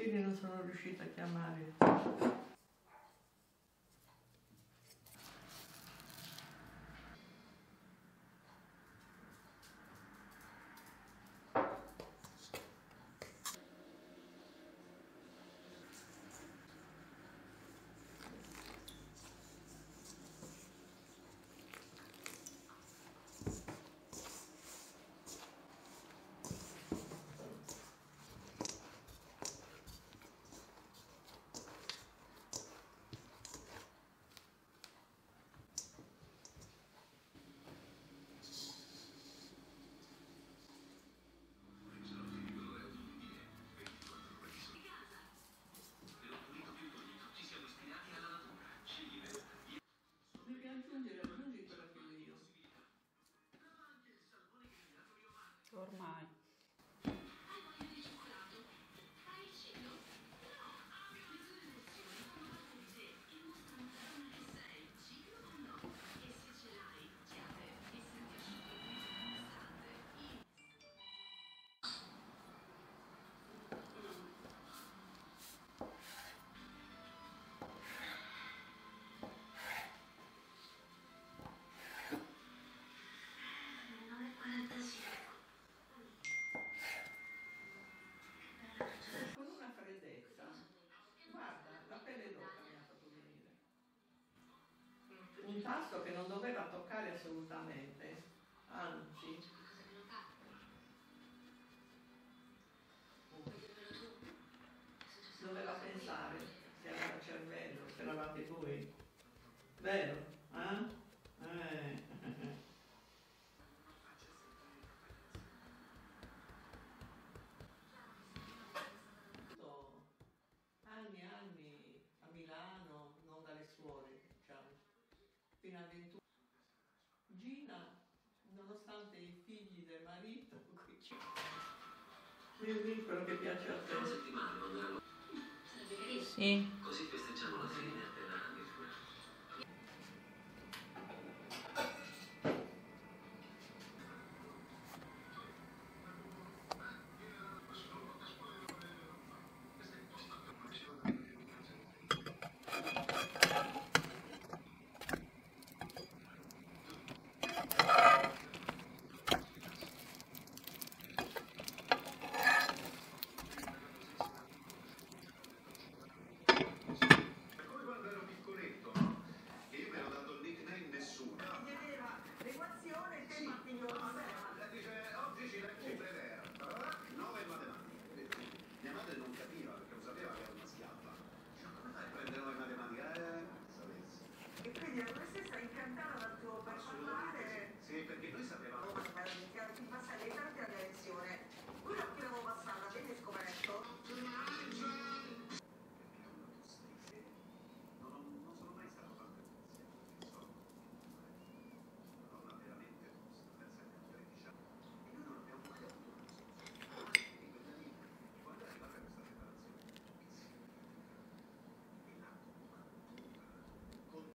Ieri non sono riuscita a chiamare. Ormai. Un tasto che non doveva toccare assolutamente. Anzi. Doveva pensare, se aveva cervello, se eravate voi. Vero? Eh. Gina, nonostante i figli del marito, qui c'è. Dimmi quello che piace a te. Sì. così festeggiamo la fine